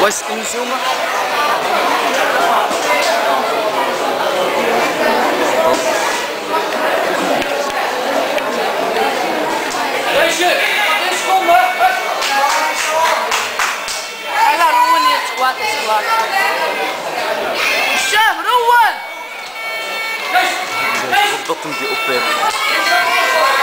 Was inzoomen? Hij gaat in het squat is squat. Chef, Rowan! Op dat hem die opwerpt.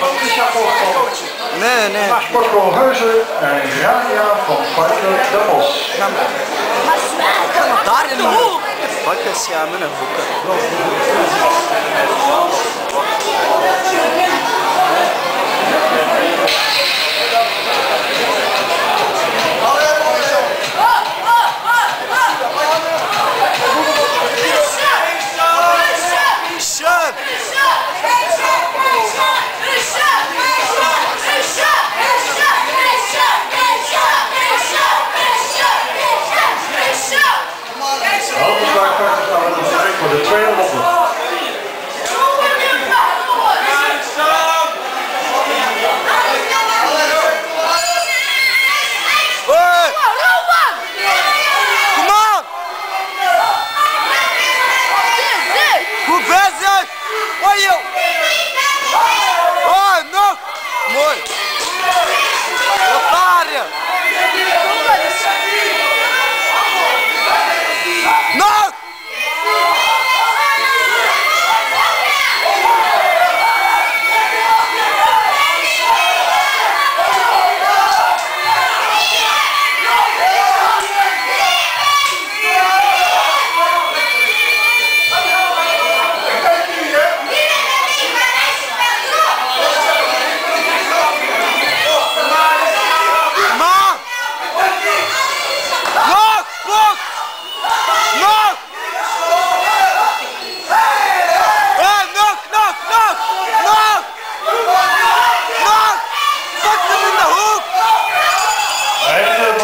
Patricia Kortman, Nee, nee. Marco Huizen en Grania van Fighter de Bos. Daar in de hoek. Wat is ja, met een hoeken. Yeah.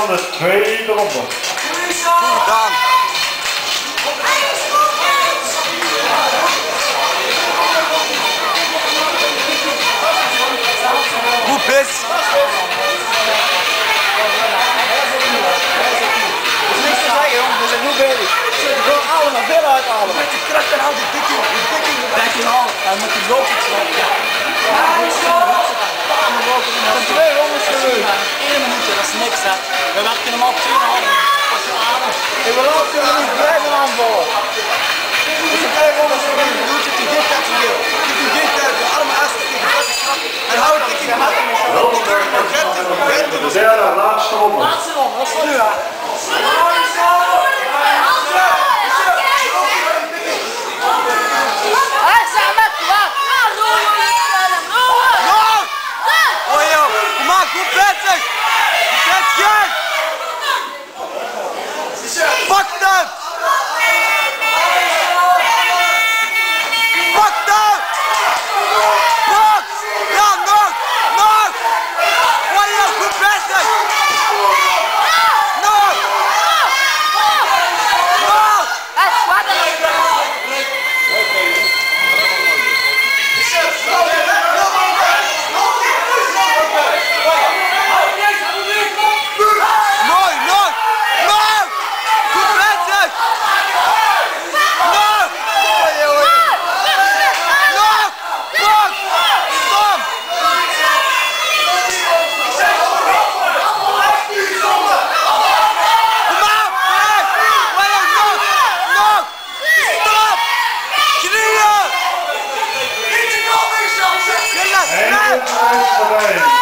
Van de tweede ronde. Goed gedaan. Goed bezig. niks te zeggen, jongen. We zijn nu bezig. Gewoon alle naar binnen uithalen. Met de kracht en al die dikking, die dikking. Denk je al, en met die loopjes. Ja. Ja, dat is twee rondes geweest. Minuutje, dat is niks hè. We werken hem al 2,5 Als je adem. Ik wil ook kunnen niet blijven aanvallen. Het zijn twee rondes geweest. Je doet het in dit tijd. Je dit tijd, je armen uit tegen de kracht. En hou het in de hand. Welkom bij de laatste ronde. Laatste ronde, dat is nu hè. All right.